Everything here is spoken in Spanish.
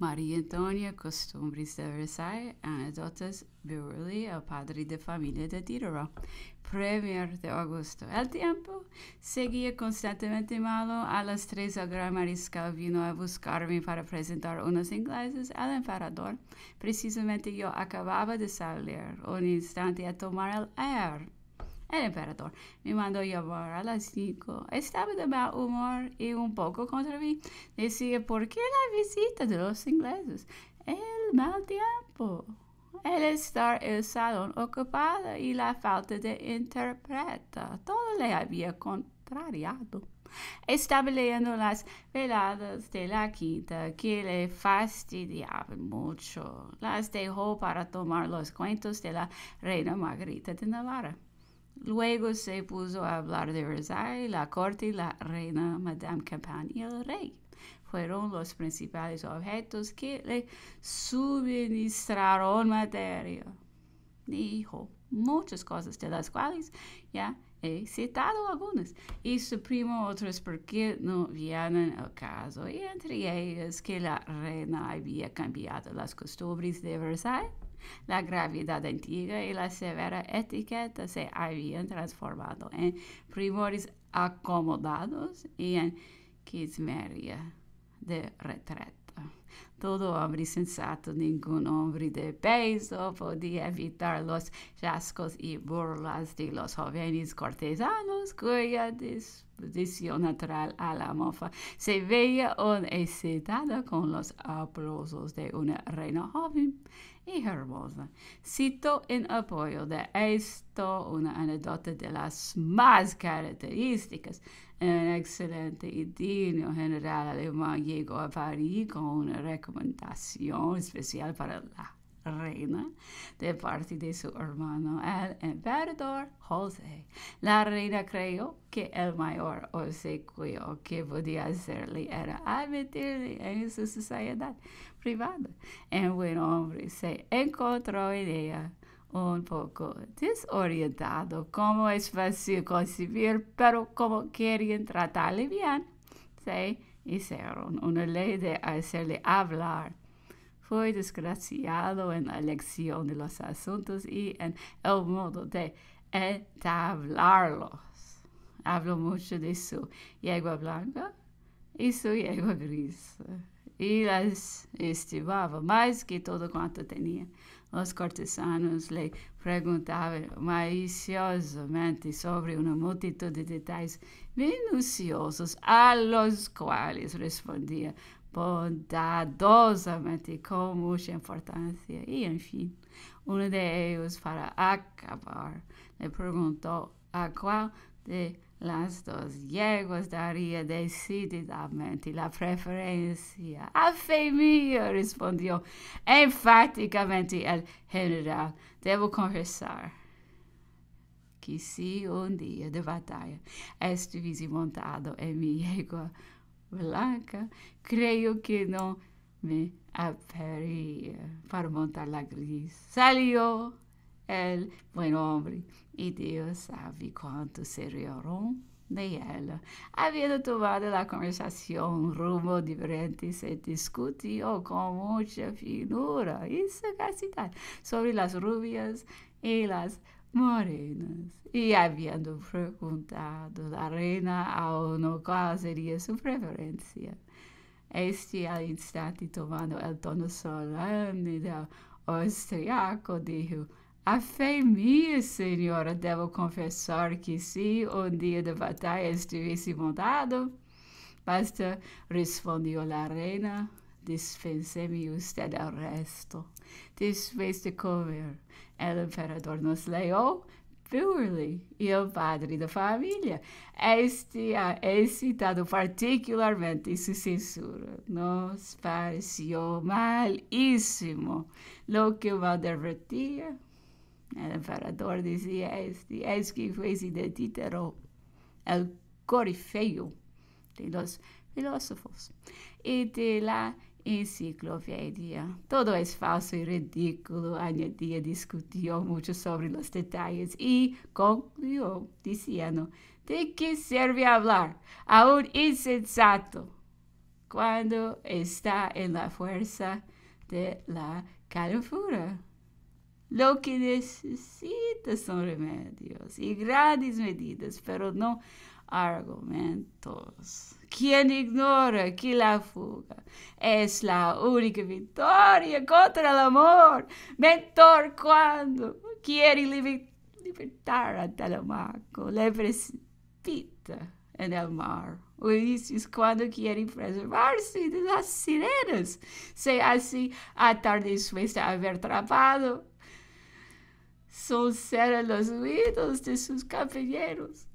María Antonia Costumbres de Versailles, anécdotas Beverly, el padre de familia de Diderot. Premier de agosto. El tiempo seguía constantemente malo. A las tres el gran mariscal vino a buscarme para presentar unos ingleses al emperador. Precisamente yo acababa de salir un instante a tomar el air. El emperador me mandó llamar a las cinco. Estaba de mal humor y un poco contra mí. Decía, ¿por qué la visita de los ingleses? El mal tiempo, el estar el salón ocupado y la falta de interpreta. Todo le había contrariado. Estaba leyendo las veladas de la quinta que le fastidiaban mucho. Las dejó para tomar los cuentos de la reina Margarita de Navarra. Luego se puso a hablar de Versailles, la corte, la reina Madame Campagne y el rey. Fueron los principales objetos que le suministraron materia. Dijo muchas cosas de las cuales ya he citado algunas y suprimo otras porque no vienen al caso, y entre ellas que la reina había cambiado las costumbres de Versailles la gravedad antigua y la severa etiqueta se habían transformado en primores acomodados y en quismeria de retreta. Todo hombre sensato, ningún hombre de peso podía evitar los chascos y burlas de los jóvenes cortesanos cuya disposición natural a la mofa se veía excitada con los aplausos de una reina joven y hermosa. Cito en apoyo de esto una anécdota de las más características. Un excelente y digno general alemán llegó a París con una recomendación especial para la reina de parte de su hermano, el emperador José. La reina creyó que el mayor obsequio que podía hacerle era admitirle en su sociedad privada. El buen hombre se encontró en ella un poco desorientado, como es fácil concebir, pero como querían tratarle bien, se hicieron una ley de hacerle hablar fue desgraciado en la elección de los asuntos y en el modo de entablarlos. Hablo mucho de su yegua blanca y su yegua gris, e las estivava mais que todo quanto tinha. Os cortesanos lhe perguntavam maliciosamente sobre uma multitud de detalhes minuciosos, a los quais respondia bondadosamente com muita importância. E, enfim, um de ellos para acabar, lhe perguntou a qual de las dos yeguas daria decididamente la preferência. A fé respondeu enfaticamente o general. Devo confessar que se um dia de batalha estivesse montado em minha yegua blanca, creio que não me aperia para montar la gris. Saliu! El buen hombre y Dios sabe cuánto se rieron de ella. Habiendo tomado la conversación un rumbo diferente, se discutió con mucha finura y sagacidad sobre las rubias y las morenas. Y habiendo preguntado la reina a uno cuál sería su preferencia, este al instante tomando el tono solemne del austriaco dijo, a fé minha, Senhora, devo confessar que se um dia de batalha estivesse montado, basta, respondeu a reina, dispense-me usted o resto. Depois de comer, o imperador nos leu Brewerly e o padre da família. Este é excitado particularmente su censura. Nos pareció malíssimo lo que o advertia El emperador decía este, es que fuese de Títero, el corifeo de los filósofos y de la enciclopedia. Todo es falso y ridículo. Añadía, discutió mucho sobre los detalles y concluyó diciendo, ¿de qué sirve hablar a un insensato cuando está en la fuerza de la calentura. Lo que necessita são remédios e grandes medidas, pero não argumentos. Quem ignora que a fuga é a única vitória contra o amor, mentor quando quer libertar a Telemaco, le precipita no mar. Ulisses, quando querem preservar-se das sirenas, se assim a tarde suesta haver trapado son los oídos de sus compañeros.